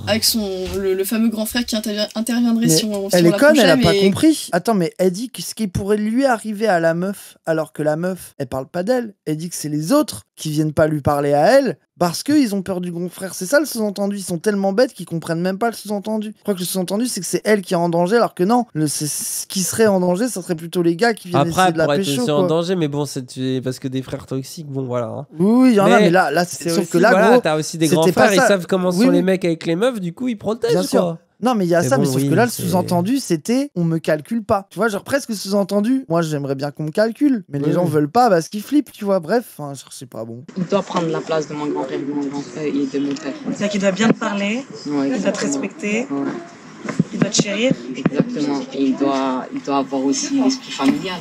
avec son le, le fameux grand frère qui intervient- interviendrait Mais si on, si elle on est conne, elle a pas compris. Attends, mais elle dit que ce qui pourrait lui arriver à la meuf, alors que la meuf, elle parle pas d'elle. Elle dit que c'est les autres qui viennent pas lui parler à elle parce qu'ils ont peur du grand frère. C'est ça le sous-entendu. Ils sont tellement bêtes qu'ils comprennent même pas le sous-entendu. Je crois que le sous-entendu, c'est que c'est elle qui est en danger, alors que non. Le, c'est ce qui serait en danger, ça serait plutôt les gars qui viennent Après, essayer de la pécho. aussi en danger, mais bon, c'est parce que des frères toxiques, bon, voilà. hein. Oui, il y en a, mais là, là c'est- sauf aussi, que là, voilà, gros, t'as aussi des grands frères, ils savent comment Oui, sont oui. les mecs avec les meufs, du coup, ils protègent, Bien quoi. sûr. Non, mais il y a Mais ça, bon, mais sauf oui, que là, le sous-entendu, c'était on me calcule pas. Tu vois, genre presque sous-entendu. Moi, j'aimerais bien qu'on me calcule, mais les gens oui. veulent pas parce qu'ils flippent, tu vois. Bref, enfin, je sais pas, bon. Il doit prendre la place de mon grand-père, de mon grand-père et de mon père. C'est-à-dire qu'il doit bien te parler, Ouais, il doit te respecter, Ouais, il doit te chérir. exactement. Et il doit, il doit avoir aussi l'esprit familial.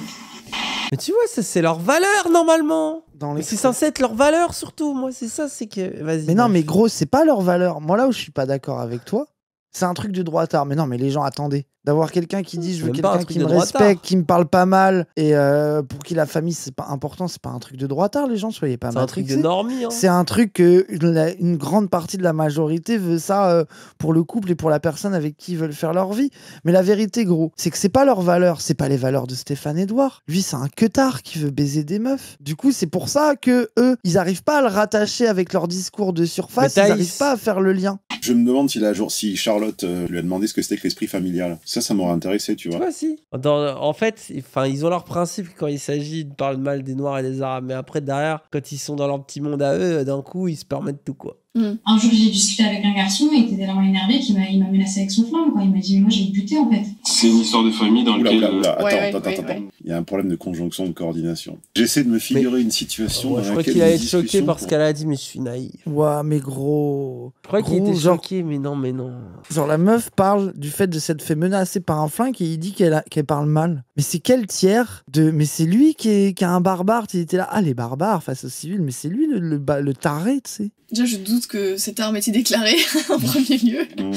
Mais tu vois, ça c'est leur valeur normalement. Dans Mais les c'est censé être leur valeur surtout. Moi, c'est ça, c'est que. Vas-y. Mais non, mais gros, c'est pas leur valeur. Moi, là où je suis pas d'accord avec toi, c'est un truc de droitard. Mais non, mais les gens, attendez. D'avoir quelqu'un qui dit je veux quelqu'un qui me respecte, qui me parle pas mal, et euh, pour qui la famille c'est pas important, c'est pas un truc de droitard, les gens, soyez pas C'est un truc. Hein. C'est un truc que une, une grande partie de la majorité veut ça euh, pour le couple et pour la personne avec qui ils veulent faire leur vie. Mais la vérité, gros, c'est que c'est pas leurs valeurs, c'est pas les valeurs de Stéphane Edouard. Lui, c'est un queutard qui veut baiser des meufs. Du coup, c'est pour ça que eux, ils arrivent pas à le rattacher avec leur discours de surface, ils arrivent pas à faire le lien. Je me demande si, la jour, si Charlotte euh, lui a demandé ce que c'était que l'esprit familial. Ça, ça m'aurait intéressé, tu vois. vois, si. Dans- en fait, enfin, ils ont leurs principes quand il s'agit de parler mal des Noirs et des Arabes. Mais après, derrière, quand ils sont dans leur petit monde à eux, d'un coup, ils se permettent tout, quoi. Un jour, j'ai discuté avec un garçon, il était tellement énervé qu'il m'a, il m'a menacé avec son flingue, quoi. Il m'a dit, mais moi, j'ai buté, en fait. C'est une histoire de famille dans laquelle. oula. Attends, Ouais, attends, ouais, attends, ouais. attends. Il y a un problème de conjonction, de coordination. J'essaie de me figurer une situation Ouais, dans je crois qu'il allait être choqué parce pour- qu'elle a dit, mais je suis naïf. Ouais, mais gros. Je crois qu'il était genre- choqué, mais non, mais non. Genre la meuf parle du fait de s'être fait menacer par un flingue et il dit qu'elle a- qu'elle parle mal. Mais c'est quel tiers de mais c'est lui qui est, qui est un barbare, il était là ah les barbares face aux civils mais c'est lui le, le, le taré, tu sais. Déjà, je doute que cette arme était déclarée en premier lieu. Mmh.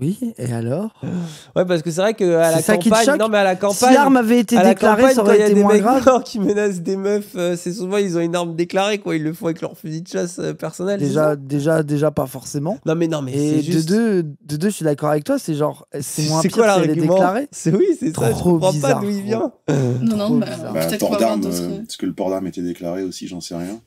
Oui, et alors? Ouais, parce que c'est vrai qu'à la C'est ça qui te campagne, choque non, mais à la Si campagne. l'arme avait été déclarée, campagne, ça aurait il y a été des moins mecs grave. blancs qui menacent des meufs, euh, c'est souvent ils ont une arme déclarée, quoi. Ils le font avec leur fusil de chasse euh, personnel. Déjà, déjà, déjà pas forcément. Non, mais non, mais Et c'est de juste. deux, de deux, je suis d'accord avec toi. C'est genre, c'est moins pire quoi si elle est l'argument déclarée. C'est oui, c'est ça. Je Trop comprends bizarre, pas d'où il vient. Non, non, Trop bah, peut-être avoir d'armes, est-ce que le port d'armes était déclaré aussi J'en sais rien.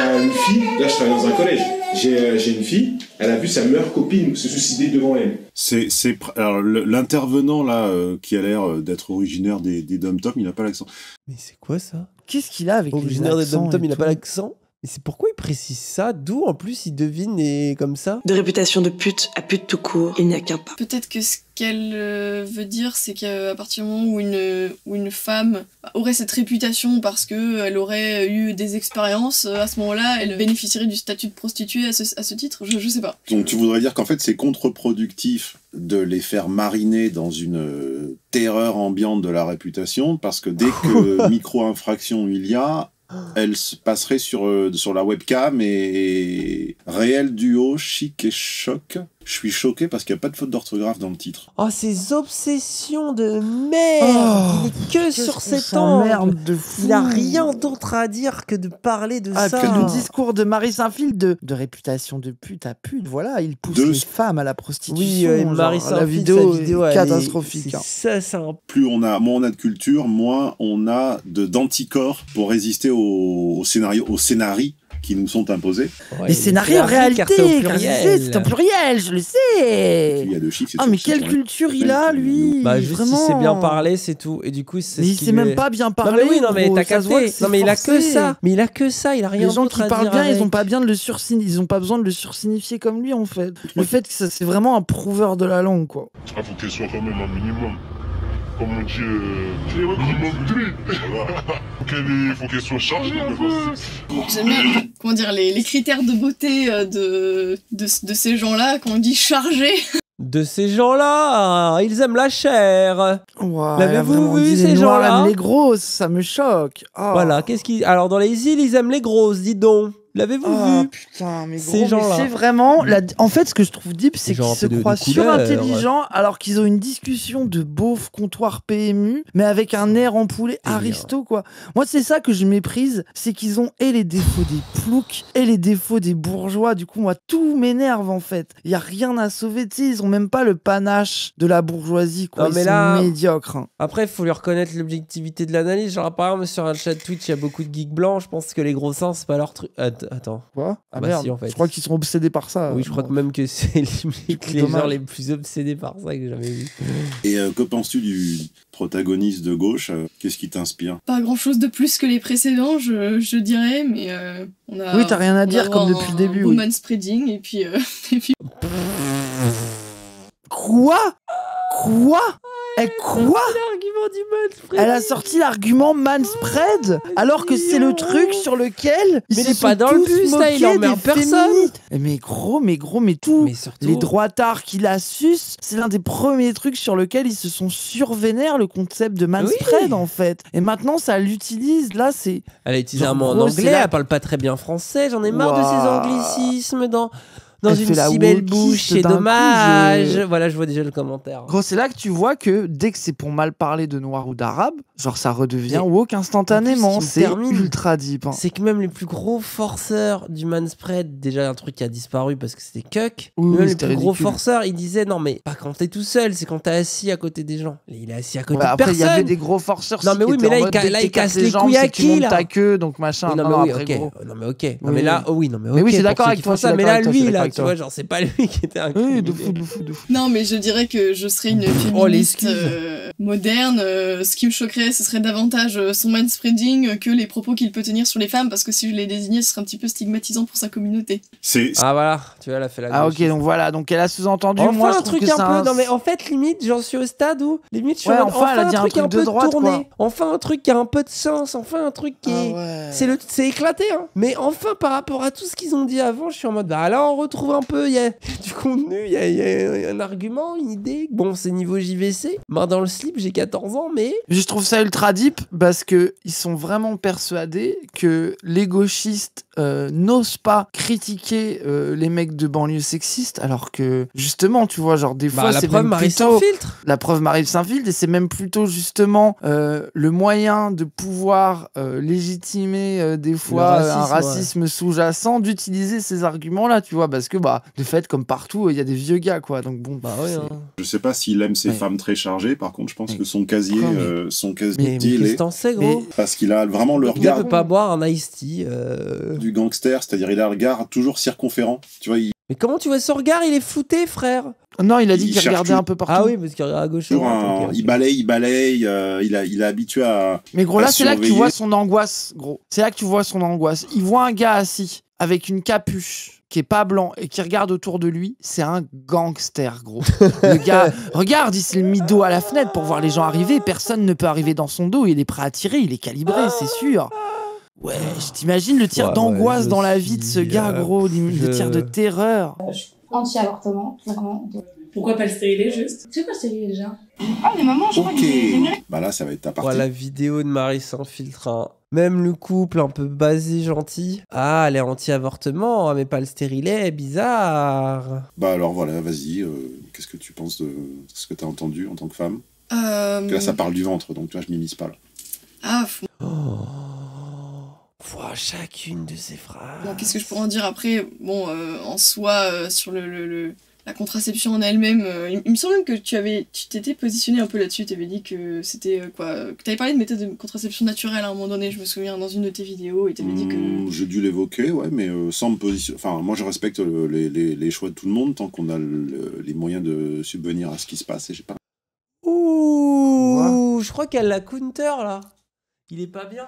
Euh, une fille, là je travaille dans un collège, euh, j'ai une fille, elle a vu sa meilleure copine se suicider devant elle. C'est, c'est, pr- alors l'intervenant là euh, qui a l'air euh, d'être originaire des, des Dom Tom, il n'a pas l'accent. Mais c'est quoi ça? Qu'est-ce qu'il a avec les Originaire des Dom Tom, il n'a pas l'accent? Mais c'est pourquoi il précise ça D'où en plus il devine et comme ça De réputation de pute à pute tout court, il n'y a qu'un pas. Peut-être que ce qu'elle euh, veut dire, c'est qu'à partir du moment où une, où une femme aurait cette réputation parce qu'elle aurait eu des expériences, à ce moment-là, elle bénéficierait du statut de prostituée à ce, à ce titre? Je, je sais pas. Donc tu voudrais dire qu'en fait c'est contre-productif de les faire mariner dans une euh, terreur ambiante de la réputation parce que dès que micro-infraction il y a, elle se passerait sur, euh, sur la webcam et réel duo chic et choc? Je suis choqué parce qu'il n'y a pas de faute d'orthographe dans le titre. Oh, ces obsessions de merde Oh, que sur cet angle. Il a rien d'autre à dire que de parler de Ah, ça. puis le discours de Marie Saint-Phil de, de réputation de pute à pute, voilà, il pousse De- les femmes à la prostitution. Oui, euh, genre, Marie la vidéo, sa vidéo, est elle est- catastrophique. hein. Ça, c'est un Plus on a, moins on a de culture, moins on a de d'anticorps pour résister au, au scénario, aux scénarii qui nous sont imposés. Ouais, les scénarios en réalité, c'est en pluriel, je le sais. Il y a deux chiffres. c'est Ah, mais quelle culture il a, lui Bah, juste Vraiment. il sait bien parler, c'est tout. Et du coup, c'est Mais ce il sait même est- pas bien Non, parler. mais oui, non, mais t'as Non, mais il a que ça. Mais il a que ça, il a rien Les gens d'autre qui à parlent dire bien, ils ont pas bien de le sursignifier, ils ont pas besoin de le sursignifier comme lui en fait. Le fait que ça, c'est vraiment un prouveur de la langue quoi. Ah, faut qu'elle soit quand même un minimum. Comme on dit, euh, minimum tri. Voilà. Faut qu'elle qu'elle soit chargée un peu. J'aime bien, comment dire, les, les critères de beauté euh, de, de, de ces gens-là, quand on dit chargé. De ces gens-là, ils aiment la chair. L'avez-vous vu dit ces gens-là les grosses, ça me choque. Ah. Voilà, qu'est-ce qui. Alors, dans les îles, ils aiment les grosses, dis donc. L'avez-vous Ah vu putain, mais Ces gens-là. c'est vraiment. la- En fait, ce que je trouve deep, c'est qu'ils se de- croient surintelligents alors qu'ils ont une discussion de beauf comptoir PMU, mais avec un air en poulet aristo, quoi. Moi, c'est ça que je méprise, c'est qu'ils ont et les défauts des ploucs et les défauts des bourgeois. Du coup, moi, tout m'énerve en fait. Il y a rien à sauver, tu sais, ils ont même pas le panache de la bourgeoisie, quoi. Non, ils mais sont là- médiocres. hein. Après, il faut lui reconnaître l'objectivité de l'analyse. Genre, par exemple, sur un chat Twitch, il y a beaucoup de geeks blancs. Je pense que les gros seins, c'est pas leur truc. Att- Attends. Quoi? Ah Bah merde, si, en fait. je crois qu'ils sont obsédés par ça. Oui, je crois Bon. que même que c'est limite les Dommage. gens les plus obsédés par ça que j'ai jamais vu. Et euh, que penses-tu du protagoniste de gauche euh, Qu'est-ce qui t'inspire? Pas grand-chose de plus que les précédents, je, je dirais, mais euh, on a. Oui, t'as rien à dire, comme un- depuis le début, Un oui. spreading, et puis. euh, et puis... Quoi? Quoi? Elle quoi? L'argument du manspreading. Elle a sorti l'argument manspread alors que c'est le truc sur lequel ils Mais se il est pas sont dans le tous bus, là, il moqués emmerde des personne. féministes. Mais gros, mais gros, mais tout. Mais surtout- Les droitards qui la sucent, c'est l'un des premiers trucs sur lequel ils se sont survénères le concept de manspread en fait. Et maintenant ça l'utilise. Là c'est. Elle a utilisé un mot en anglais, là- elle parle pas très bien français, j'en ai marre de ces anglicismes dans, dans Elle une si belle bouche, c'est coup, dommage. je- Voilà, je vois déjà le commentaire. Gros, c'est là que tu vois que dès que c'est pour mal parler de noir ou d'arabe, genre ça redevient woke instantanément. C'est ultra deep. hein. C'est que même les plus gros forceurs du manspread, déjà un truc qui a disparu parce que c'était cuck, Oui, même oui, les plus gros forceurs, ils disaient non mais pas quand t'es tout seul, c'est quand t'es assis à côté des gens. Et il est assis à côté Ouais, de après, il y personne. avait des gros forceurs. Non, mais oui, mais là, il ca- là, il casse les couilles à c'est qui, là? ta queue, donc machin. Non, mais après, ok. Non, mais là, oui. non, mais ok. Mais oui, pour d'accord avec toi, mais là, lui, là, tu vois, genre, c'est pas lui qui était un Oui, de fou, de fou, de fou. Non, mais je dirais que je serais une Oh, féministe euh, moderne. euh, ce qui me choquerait, ce serait davantage euh, son manspreading que les propos qu'il peut tenir sur les femmes, parce que si je les désignais, ce serait un petit peu stigmatisant pour sa communauté. C'est Ah voilà, tu vois, elle a fait la Ah, ok, donc voilà. Donc elle a sous-entendu. Enfin Moi, un truc que un peu. un- Non mais en fait limite j'en suis au stade où limite je suis Ouais, en enfin, elle a dit un truc truc un de peu droite, tourné. quoi. Enfin un truc qui a un peu de sens. Enfin un truc qui Ah est. ouais. C'est le c'est éclaté hein. Mais enfin par rapport à tout ce qu'ils ont dit avant, je suis en mode bah là on retrouve un peu il y a du contenu, il y, a- il y a un argument, une idée. Bon c'est niveau JVC. Main dans le slip, j'ai 14 ans mais Je trouve ça ultra deep parce que ils sont vraiment persuadés que les gauchistes euh, n'osent pas critiquer euh, les mecs de banlieue sexistes, alors que justement, tu vois, genre des Bah, fois, la c'est preuve même m'arrive plutôt la preuve m'arrive sans filtre et c'est même plutôt justement euh, le moyen de pouvoir légitimer des fois un racisme, sous-jacent d'utiliser ces arguments-là, tu vois, parce que bah de fait comme partout, il y a des vieux gars quoi, donc bon. bah ouais. hein. Je sais pas s'il aime ces Ouais. femmes très chargées. Par contre, je pense que son casier, mais- euh, son casier mais est Mais- gros parce qu'il a vraiment le Il ne regard peut pas boire un iced tea. euh. du gangster, c'est-à-dire il a le regard toujours circonférent. Tu vois, il Mais comment tu vois ce regard? Il est fouté frère. Non, il a dit Il qu'il regardait tout. un peu partout. Ah oui parce qu'il regarde à gauche. à toujours droite, un- il balaye, il balaye. euh, il a, il est habitué à. Mais gros, là, c'est là que tu vois son angoisse, gros. C'est là que tu vois son angoisse. Il voit un gars assis avec une capuche qui est pas blanc et qui regarde autour de lui. C'est un gangster, gros. Le gars, regarde, il s'est mis dos à la fenêtre pour voir les gens arriver. Personne ne peut arriver dans son dos. Il est prêt à tirer. Il est calibré, c'est sûr. Ouais, je t'imagine le tir Ouais, d'angoisse je dans la vie de ce gars, euh, gros. Le je- tir de terreur. Anti-avortement, clairement. Pourquoi pas le stérilet juste C'est quoi stérilet déjà Ah, mais maman, je crois que. Bah là, ça va être ta partie. Voilà la vidéo de Marie sans filtre. hein. Même le couple un peu basé, gentil. Ah, elle est anti-avortement, ah, mais pas le stérilet, bizarre. Bah alors voilà, vas-y. euh, Qu'est-ce que tu penses de ce que tu as entendu en tant que femme? Euh, Là, ça parle du ventre, donc tu vois, je m'immisce pas là. Ah, faut- Vois chacune de ces phrases. bon, qu'est-ce que je pourrais en dire après? Bon, euh, en soi, euh, sur le, le- le- la contraception en elle-même, euh, il, il me semble même que tu avais, tu t'étais positionné un peu là-dessus. Tu avais dit que c'était euh, quoi Que tu avais parlé de méthode de contraception naturelle à un moment donné, je me souviens, dans une de tes vidéos, et tu avais dit que. Hmm, J'ai dû l'évoquer, ouais, mais euh, sans me positionner. Enfin, moi, je respecte le- les, les- les choix de tout le monde tant qu'on a le- les moyens de subvenir à ce qui se passe. Et j'ai pas. Ouh, je crois qu'elle la counter là. Il est pas bien.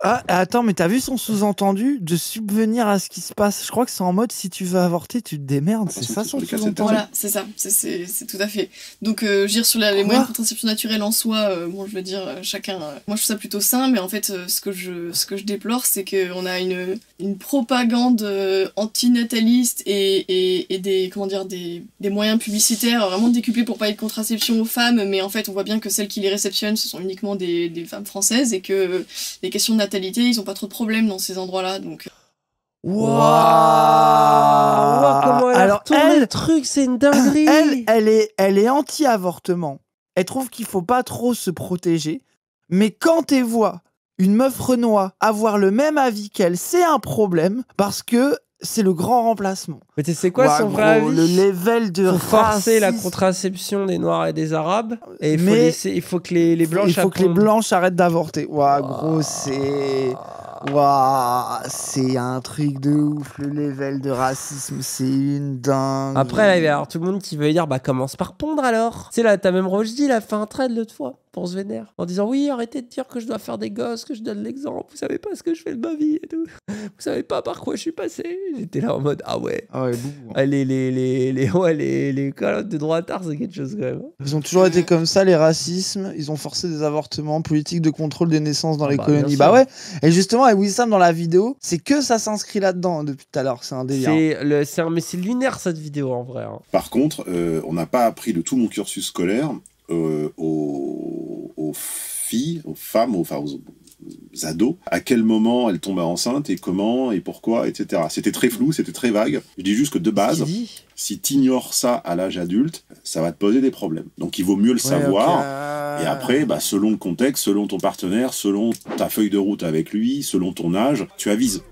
Ah, attends, mais t'as vu son sous-entendu de subvenir à ce qui se passe? Je crois que c'est en mode si tu veux avorter, tu te démerdes. C'est ça son sous-entendu? Voilà, c'est ça, c'est- tout à fait. Donc, euh, je veux dire, sur la- les moyens de contraception naturelle en soi, euh, bon, je veux dire, euh, chacun. euh, moi, je trouve ça plutôt sain, mais en fait, euh, ce, que je, ce que je déplore, c'est qu'on a une, une propagande euh, antinataliste et, et, et des, comment dire, des, des moyens publicitaires vraiment décuplés pour parler de contraception aux femmes, mais en fait, on voit bien que celles qui les réceptionnent, ce sont uniquement des, des femmes françaises et que les questions de natalité, ils ont pas trop de problèmes dans ces endroits-là, donc. Waouh Comment elle Alors, Alors, elle- le truc, c'est une dinguerie. Elle, elle est, elle est anti-avortement. Elle trouve qu'il faut pas trop se protéger. Mais quand elle voit une meuf Renoir avoir le même avis qu'elle, c'est un problème parce que c'est le grand remplacement. Mais tu sais quoi son vrai avis Le level de faut forcer la contraception des Noirs et des Arabes et il faut, Mais- laisser, il faut que les, les blanches Il faut que les blanches arrêtent d'avorter. Ouah, gros, c'est. Ouah, c'est un truc de ouf. Le level de racisme, c'est une dingue. Après, là, il va y avoir tout le monde qui veut dire bah commence par pondre alors. Tu sais, là, t'as même Rochdy, il a fait un trade l'autre fois. On se vénère. En disant oui, arrêtez de dire que je dois faire des gosses, que je donne l'exemple. Vous savez pas ce que je fais de ma vie et tout. Vous savez pas par quoi je suis passé. J'étais là en mode ah ouais. Ah ouais. Ah, les, les, les, les, ouais, les, les calottes de droitard, c'est quelque chose quand même. hein. Ils ont toujours été comme ça, les racismes. Ils ont forcé des avortements, politique de contrôle des naissances dans les bah, colonies. Bah ouais. Et justement, avec Wissam dans la vidéo, c'est que ça s'inscrit là-dedans depuis tout à l'heure. C'est un délire. C'est le, c'est un- mais c'est lunaire cette vidéo en vrai. hein. Par contre, euh, on n'a pas appris de tout mon cursus scolaire euh, aux, aux filles, aux femmes, aux, enfin aux, aux ados, à quel moment elles tombent enceintes et comment et pourquoi, etc. C'était très flou, c'était très vague. Je dis juste que de base, si t'ignores ça à l'âge adulte, ça va te poser des problèmes. Donc il vaut mieux le savoir. Et après, bah, selon le contexte, selon ton partenaire, selon ta feuille de route avec lui, selon ton âge, tu avises.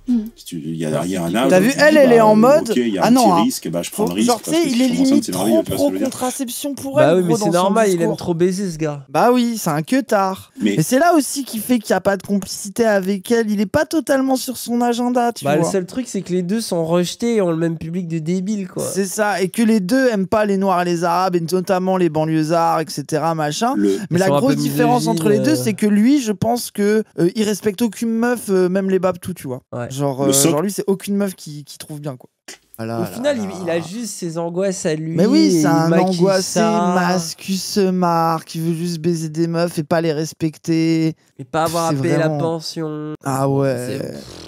Tu- Il y, a, y a un âge. T'as vu, tu dis, elle, elle bah, est en mode. Ok, il y a ah un non, petit hein. risque, bah, je prends Faut- le risque. Genre, tu parce sais, que il est limite trop merveilleux, tu vois ce que pro je veux dire. contraception pour Bah elle. oui, mais c'est normal, il aime trop baiser ce gars. Bah oui, c'est un que tard. Mais- Et c'est là aussi qui fait qu'il n'y a pas de complicité avec elle. Il est pas totalement sur son agenda, tu Bah, le seul truc, c'est que les deux sont rejetés et ont le même public de débiles, quoi. C'est ça, et que les deux aiment pas les Noirs et les Arabes, et notamment les banlieusards, etc. Machin. Le- Mais Ils la grosse différence entre les deux, euh. c'est que lui, je pense que euh, il respecte aucune meuf, euh, même les babtous, tu vois. Ouais. Genre, euh, lui, c'est aucune meuf qui, qui trouve bien, quoi. Voilà, Au là, final, là. il, il a juste ses angoisses à lui. Mais oui, c'est il un angoissé, masque, qui se marre, qui veut juste baiser des meufs et pas les respecter. Et pas avoir à payer la pension. Ah ouais,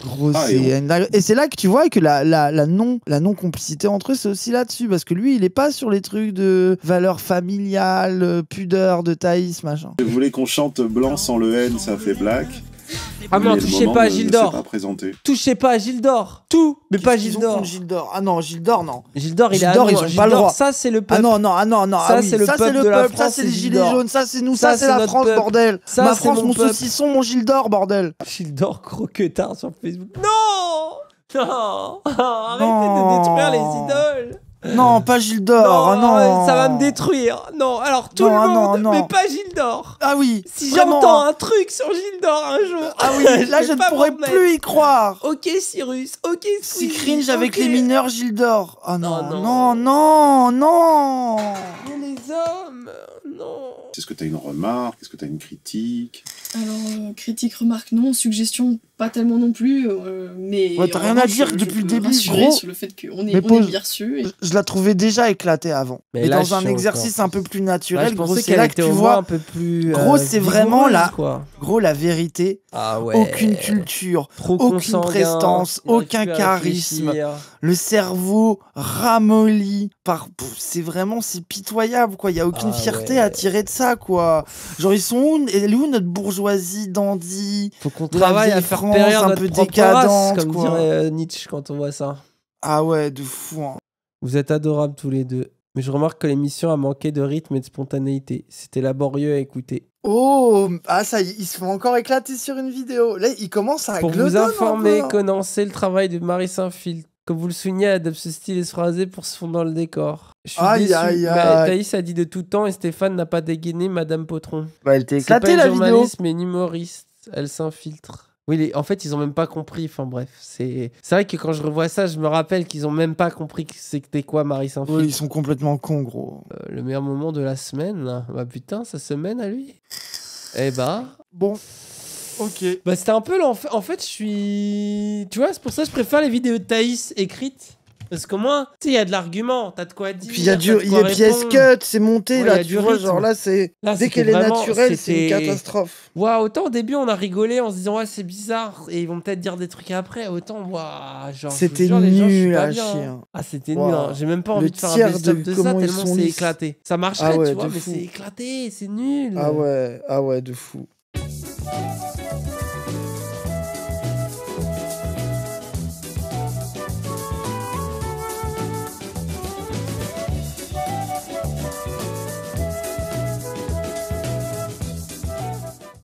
gros, Ah, et c'est là que tu vois que la, la, la non, la non complicité entre eux, c'est aussi là-dessus. Parce que lui, il est pas sur les trucs de valeurs familiales, euh, pudeur, de Thaïs, machin. Vous voulez qu'on chante blanc sans le N, ça fait black. Ah non, touchez pas à Gildor. Touchez pas à Gildor. Tout, mais pas Gildor. Gildor? Ah non, Gildor, non. Gildor, il est à Gildor, nous, ils ont pas le Gildor, droit. Ça, c'est le Ah peuple. non, non, ah non, non. Ça, ah oui, c'est le ça, peuple c'est le de la peuple, ça, France, c'est c'est les gilets jaunes, ça, c'est nous, Ça, ça, c'est la notre France, peuple. bordel. Ça, Ma France, mon saucisson, mon Gildor, bordel. Gildor croquetard sur Facebook. Non Non Arrêtez de détruire les idoles Non, pas Gildor, ah non. Ça va me détruire Non, alors tout Non, le ah non, monde, non. mais pas Gildor Ah oui, Si j'entends un truc sur Gildor un jour Ah oui, là, je ne pourrais plus y croire. Ok Cyrus, ok Si Squeezie, cringe avec les mineurs Gildor. Ah non, non. non, non, non. Mais les hommes, non Est-ce que tu as une remarque? Est-ce que tu as une critique? Alors, euh, critique, remarque, non. Suggestion, pas tellement non plus. euh, mais Ouais, t'as en rien à dire je- depuis je le début, gros. sur le fait qu'on est, Mais on pause. est bien reçu. et- Je la trouvais déjà éclatée avant. Mais Mais là, dans un exercice encore. un peu plus Là, naturel, je gros, c'est qu'elle là que tu vois. un peu plus Gros, euh, c'est vraiment la, quoi. gros, la vérité. Ah ouais. Aucune culture, Trop aucune consanguin, prestance, aucun charisme. Le cerveau ramolli par. C'est vraiment, c'est pitoyable, quoi. Il y a aucune Ah fierté ouais. à tirer de ça, quoi. Genre, ils sont où Elle est où notre bourgeoisie dandy? Faut qu'on travaille à faire Un notre peu propre race, décadente, comme quoi. dirait euh, Nietzsche quand on voit ça. Ah ouais, de fou. hein. Vous êtes adorables tous les deux. Mais je remarque que l'émission a manqué de rythme et de spontanéité. C'était laborieux à écouter. Oh, ah ça, y est, ils se font encore éclater sur une vidéo. Là, ils commencent à Pour vous informer, peu, hein. connaissez le travail de Marie Saint-Filtre. Comme vous le soulignez, elle adapte ce style et ce phrasé pour se fondre dans le décor. Je suis Aïe, déçu. aïe, Mais aïe. Thaïs a dit de tout temps et Stéphane n'a pas dégainé Madame Potron. Bah, elle t'est C'est pas éclatée une la vidéo. journaliste, mais une humoriste. Elle s'infiltre. Oui, les- en fait, ils ont même pas compris. Enfin bref, c'est c'est vrai que quand je revois ça, je me rappelle qu'ils ont même pas compris que c'était quoi Marie Saint-Filtre. Oui, ils sont complètement cons, gros. Euh, le meilleur moment de la semaine. là. Bah putain, ça semaine à lui. Eh bah. Bon. Ok. Bah c'était un peu l'enfer. En fait, je suis. Tu vois, c'est pour ça que je préfère les vidéos de Thaïs écrites. Parce qu'au moins, tu sais, il y a de l'argument, t'as de quoi dire. Puis il y a du, il y a pièce cut, c'est monté Ouais, là, tu vois, genre là c'est Là, dès qu'elle est naturelle, c'est une catastrophe. Waouh, autant au début on a rigolé en se disant ouais c'est bizarre et ils vont peut-être dire des trucs après, autant waouh, genre. C'était nul à chier, hein. hein. Ah c'était nul, hein. j'ai même pas Le envie de faire un best-of de de, ça tellement c'est éclaté. Ça marcherait Ah ouais, tu vois, mais c'est éclaté, c'est nul. Ah ouais, ah ouais, de fou.